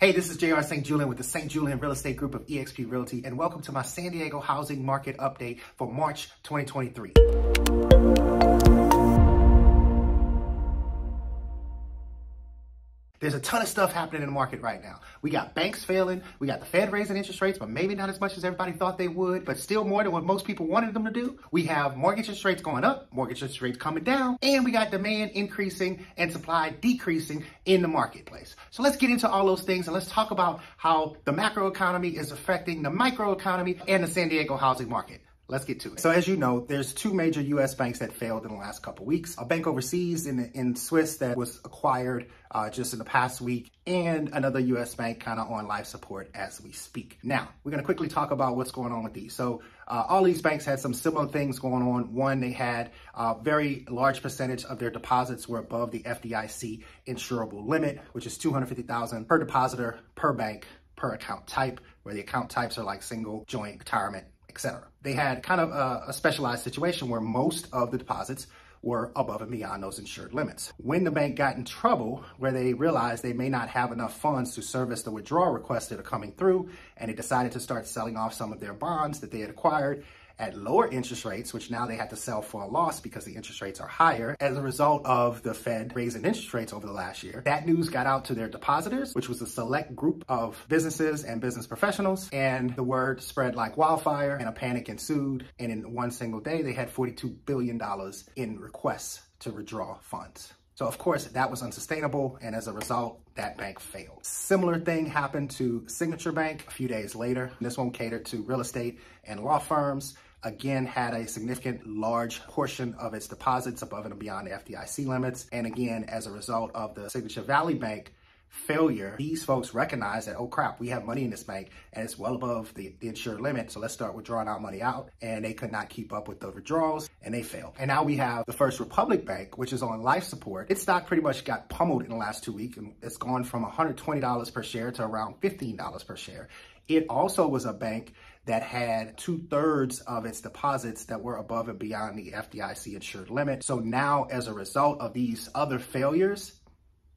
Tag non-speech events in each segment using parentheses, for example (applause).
Hey, this is JR St. Julien with the St. Julien Real Estate Group of eXp Realty, and welcome to my San Diego housing market update for March 2023. There's a ton of stuff happening in the market right now. We got banks failing. We got the Fed raising interest rates, but maybe not as much as everybody thought they would, but still more than what most people wanted them to do. We have mortgage interest rates going up, mortgage interest rates coming down, and we got demand increasing and supply decreasing in the marketplace. So let's get into all those things and let's talk about how the macro economy is affecting the micro economy and the San Diego housing market. Let's get to it. So as you know, there's two major U.S. banks that failed in the last couple weeks. A bank overseas in, in Swiss that was acquired uh, just in the past week, and another U.S. bank kind of on life support as we speak. Now, we're going to quickly talk about what's going on with these. So uh, all these banks had some similar things going on. One, they had a very large percentage of their deposits were above the FDIC insurable limit, which is 250,000 per depositor per bank per account type, where the account types are like single, joint, retirement, etc. They had kind of a, a specialized situation where most of the deposits were above and beyond those insured limits. When the bank got in trouble, where they realized they may not have enough funds to service the withdrawal requests that are coming through, and they decided to start selling off some of their bonds that they had acquired at lower interest rates, which now they had to sell for a loss because the interest rates are higher as a result of the Fed raising interest rates over the last year. That news got out to their depositors, which was a select group of businesses and business professionals. And the word spread like wildfire and a panic ensued. And in one single day, they had $42 billion in requests to withdraw funds. So of course that was unsustainable and as a result, that bank failed. Similar thing happened to Signature Bank a few days later. This one catered to real estate and law firms again had a significant large portion of its deposits above and beyond the FDIC limits. And again, as a result of the Signature Valley Bank failure, these folks recognize that, oh crap, we have money in this bank and it's well above the, the insured limit. So let's start withdrawing our money out. And they could not keep up with the withdrawals and they failed. And now we have the First Republic Bank, which is on life support. Its stock pretty much got pummeled in the last two weeks and it's gone from $120 per share to around $15 per share. It also was a bank that had two thirds of its deposits that were above and beyond the FDIC insured limit. So now, as a result of these other failures,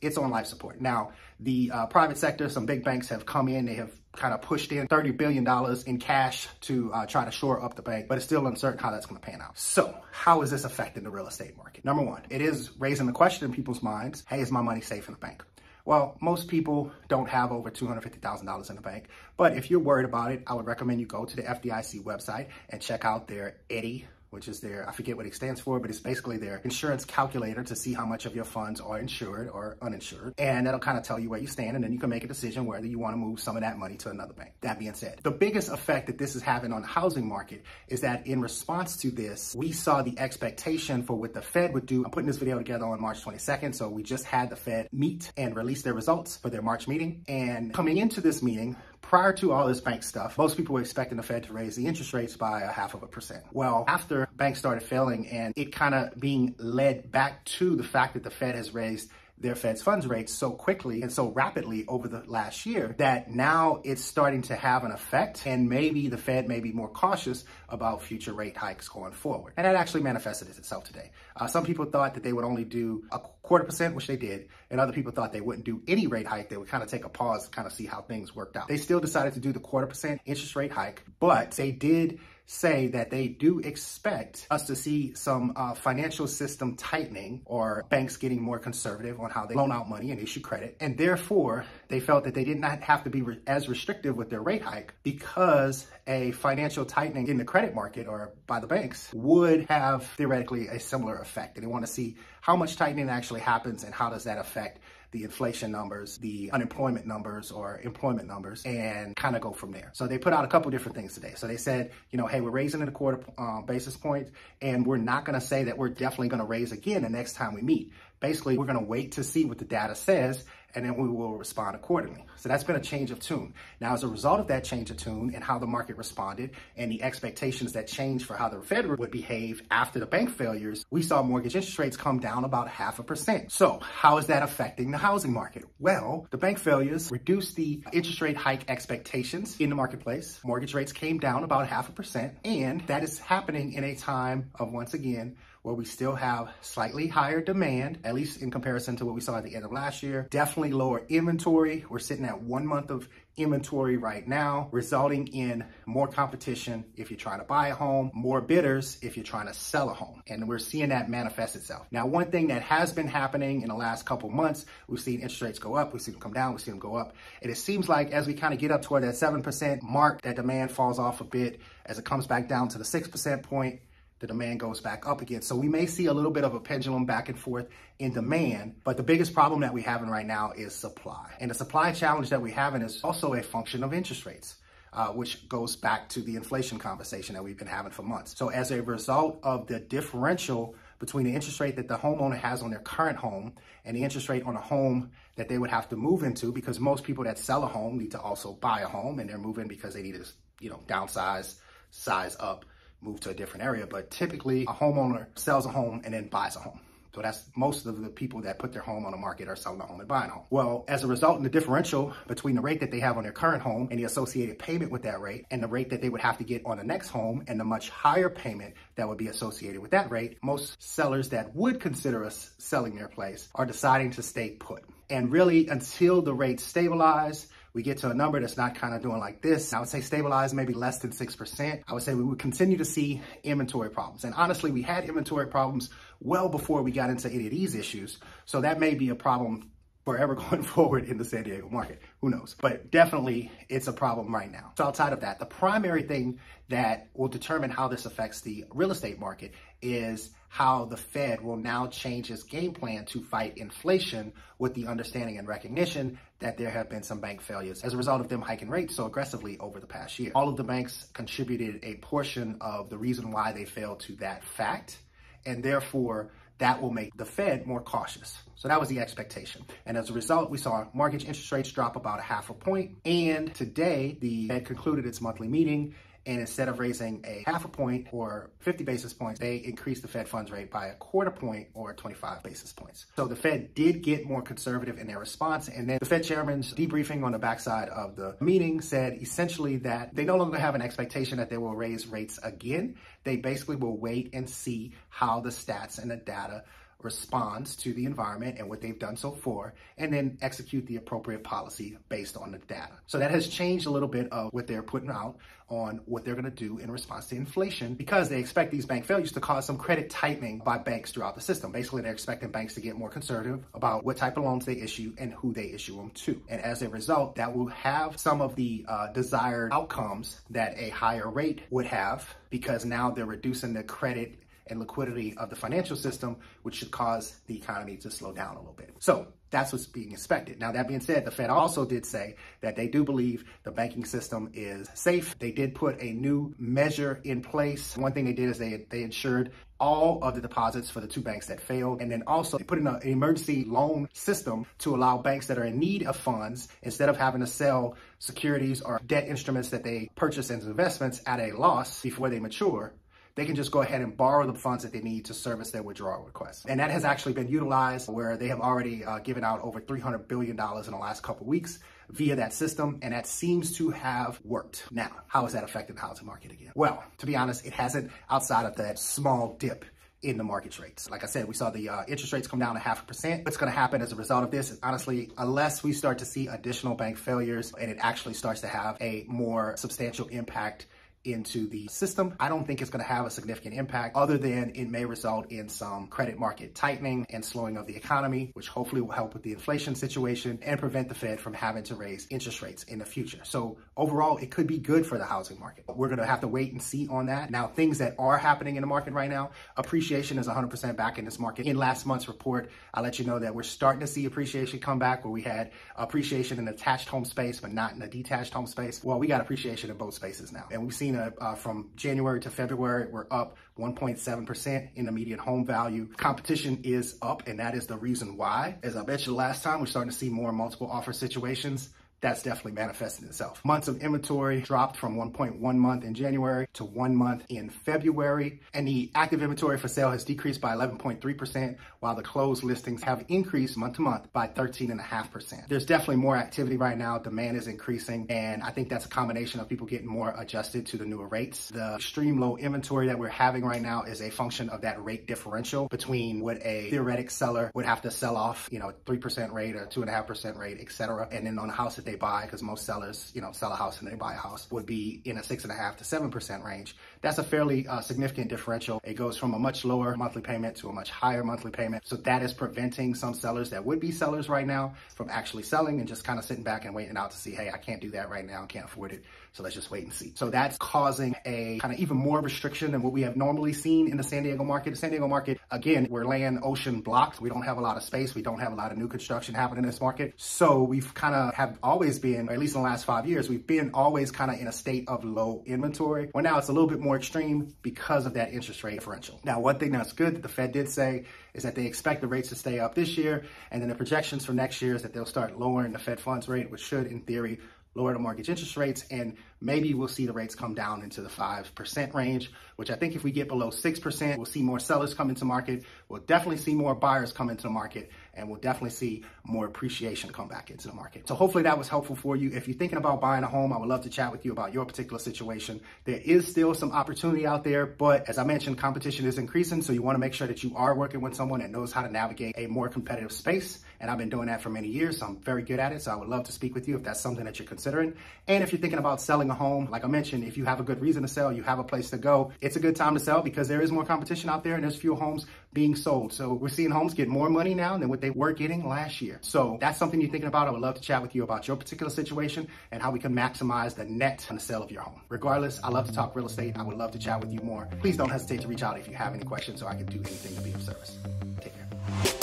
it's on life support. Now, the uh, private sector, some big banks have come in, they have kind of pushed in $30 billion in cash to uh, try to shore up the bank, but it's still uncertain how that's going to pan out. So how is this affecting the real estate market? Number one, it is raising the question in people's minds, hey, is my money safe in the bank? Well, most people don't have over $250,000 in the bank, but if you're worried about it, I would recommend you go to the FDIC website and check out their EDIE which is their, I forget what it stands for, but it's basically their insurance calculator to see how much of your funds are insured or uninsured. And that'll kind of tell you where you stand, and then you can make a decision whether you want to move some of that money to another bank. That being said, the biggest effect that this is having on the housing market is that in response to this, we saw the expectation for what the Fed would do. I'm putting this video together on March 22nd, so we just had the Fed meet and release their results for their March meeting. And coming into this meeting, prior to all this bank stuff, most people were expecting the Fed to raise the interest rates by a half of a percent. Well, after banks started failing and it kind of being led back to the fact that the Fed has raised their Fed's funds rate so quickly and so rapidly over the last year that now it's starting to have an effect and maybe the Fed may be more cautious about future rate hikes going forward. And that actually manifested itself today. Uh, some people thought that they would only do a quarter percent, which they did, and other people thought they wouldn't do any rate hike. They would kind of take a pause to kind of see how things worked out. They still decided to do the quarter percent interest rate hike, but they did say that they do expect us to see some uh, financial system tightening or banks getting more conservative on how they loan out money and issue credit. And therefore, they felt that they did not have to be re as restrictive with their rate hike because a financial tightening in the credit market or by the banks would have theoretically a similar effect. And they want to see how much tightening actually happens and how does that affect the inflation numbers, the unemployment numbers or employment numbers, and kind of go from there. So they put out a couple different things today. So they said, you know, hey, we're raising it a quarter uh, basis point, and we're not going to say that we're definitely going to raise again the next time we meet. Basically, we're going to wait to see what the data says, and then we will respond accordingly. So that's been a change of tune. Now, as a result of that change of tune and how the market responded and the expectations that changed for how the Fed would behave after the bank failures, we saw mortgage interest rates come down about half a percent. So how is that affecting the housing market? Well, the bank failures reduced the interest rate hike expectations in the marketplace. Mortgage rates came down about half a percent, and that is happening in a time of, once again, where we still have slightly higher demand, at least in comparison to what we saw at the end of last year. Definitely lower inventory. We're sitting at one month of inventory right now, resulting in more competition if you're trying to buy a home, more bidders if you're trying to sell a home. And we're seeing that manifest itself. Now, one thing that has been happening in the last couple months, we've seen interest rates go up, we've seen them come down, we've seen them go up. And it seems like as we kind of get up toward that 7% mark, that demand falls off a bit as it comes back down to the 6% point the demand goes back up again. So we may see a little bit of a pendulum back and forth in demand, but the biggest problem that we have right now is supply. And the supply challenge that we have is also a function of interest rates. Uh, which goes back to the inflation conversation that we've been having for months. So as a result of the differential between the interest rate that the homeowner has on their current home and the interest rate on a home that they would have to move into, because most people that sell a home need to also buy a home and they're moving because they need to, you know, downsize, size up move to a different area. But typically, a homeowner sells a home and then buys a home. So that's most of the people that put their home on the market are selling a home and buying a home. Well, as a result, in the differential between the rate that they have on their current home and the associated payment with that rate and the rate that they would have to get on the next home and the much higher payment that would be associated with that rate, most sellers that would consider us selling their place are deciding to stay put. And really, until the rates stabilize, we get to a number that's not kind of doing like this. I would say stabilize maybe less than 6%. I would say we would continue to see inventory problems. And honestly, we had inventory problems well before we got into any of these issues. So that may be a problem forever (laughs) going forward in the San Diego market. Who knows? But definitely it's a problem right now. So outside of that, the primary thing that will determine how this affects the real estate market is how the Fed will now change its game plan to fight inflation with the understanding and recognition that there have been some bank failures as a result of them hiking rates so aggressively over the past year. All of the banks contributed a portion of the reason why they failed to that fact, and therefore that will make the Fed more cautious. So that was the expectation. And as a result, we saw mortgage interest rates drop about a half a point. And today, the Fed concluded its monthly meeting and instead of raising a half a point or 50 basis points, they increased the Fed funds rate by a quarter point or 25 basis points. So the Fed did get more conservative in their response. And then the Fed chairman's debriefing on the backside of the meeting said essentially that they no longer have an expectation that they will raise rates again. They basically will wait and see how the stats and the data responds to the environment and what they've done so far, and then execute the appropriate policy based on the data. So that has changed a little bit of what they're putting out on what they're going to do in response to inflation because they expect these bank failures to cause some credit tightening by banks throughout the system. Basically, they're expecting banks to get more conservative about what type of loans they issue and who they issue them to. And as a result, that will have some of the uh, desired outcomes that a higher rate would have because now they're reducing the credit and liquidity of the financial system, which should cause the economy to slow down a little bit. So that's what's being expected. Now, that being said, the Fed also did say that they do believe the banking system is safe. They did put a new measure in place. One thing they did is they, they insured all of the deposits for the two banks that failed. And then also they put in an emergency loan system to allow banks that are in need of funds, instead of having to sell securities or debt instruments that they purchase as investments at a loss before they mature, they can just go ahead and borrow the funds that they need to service their withdrawal requests. And that has actually been utilized where they have already uh, given out over $300 billion in the last couple weeks via that system, and that seems to have worked. Now, how has that affected the housing market again? Well, to be honest, it hasn't outside of that small dip in the market rates. Like I said, we saw the uh, interest rates come down a half a percent. What's going to happen as a result of this? Honestly, unless we start to see additional bank failures and it actually starts to have a more substantial impact into the system. I don't think it's going to have a significant impact other than it may result in some credit market tightening and slowing of the economy, which hopefully will help with the inflation situation and prevent the Fed from having to raise interest rates in the future. So overall, it could be good for the housing market. We're going to have to wait and see on that. Now, things that are happening in the market right now, appreciation is 100% back in this market. In last month's report, I let you know that we're starting to see appreciation come back where we had appreciation in attached home space, but not in the detached home space. Well, we got appreciation in both spaces now. And we've seen seen a, uh, from January to February, we're up 1.7% in the median home value. Competition is up, and that is the reason why. As I bet you last time, we're starting to see more multiple offer situations that's definitely manifested itself. Months of inventory dropped from 1.1 month in January to one month in February. And the active inventory for sale has decreased by 11.3%, while the closed listings have increased month to month by 13.5%. There's definitely more activity right now. Demand is increasing. And I think that's a combination of people getting more adjusted to the newer rates. The extreme low inventory that we're having right now is a function of that rate differential between what a theoretic seller would have to sell off, you know, 3% rate or 2.5% rate, etc. And then on the house that they buy, because most sellers, you know, sell a house and they buy a house, would be in a 6.5 to 7% range. That's a fairly uh, significant differential. It goes from a much lower monthly payment to a much higher monthly payment. So that is preventing some sellers that would be sellers right now from actually selling and just kind of sitting back and waiting out to see, hey, I can't do that right now, can't afford it. So let's just wait and see. So that's causing a kind of even more restriction than what we have normally seen in the San Diego market. The San Diego market, again, we're land ocean blocked. We don't have a lot of space. We don't have a lot of new construction happening in this market. So we've kind of have always been, at least in the last five years, we've been always kind of in a state of low inventory. Well, now it's a little bit more extreme because of that interest rate differential. Now, one thing that's good that the Fed did say is that they expect the rates to stay up this year. And then the projections for next year is that they'll start lowering the Fed funds rate, which should, in theory, lower the mortgage interest rates, and maybe we'll see the rates come down into the 5% range, which I think if we get below 6%, we'll see more sellers come into market. We'll definitely see more buyers come into the market, and we'll definitely see more appreciation come back into the market. So hopefully that was helpful for you. If you're thinking about buying a home, I would love to chat with you about your particular situation. There is still some opportunity out there, but as I mentioned, competition is increasing, so you wanna make sure that you are working with someone that knows how to navigate a more competitive space, and I've been doing that for many years, so I'm very good at it, so I would love to speak with you if that's something that you're considering considering. And if you're thinking about selling a home, like I mentioned, if you have a good reason to sell, you have a place to go, it's a good time to sell because there is more competition out there and there's fewer homes being sold. So we're seeing homes get more money now than what they were getting last year. So that's something you're thinking about. I would love to chat with you about your particular situation and how we can maximize the net on the sale of your home. Regardless, I love to talk real estate. I would love to chat with you more. Please don't hesitate to reach out if you have any questions so I can do anything to be of service. Take care.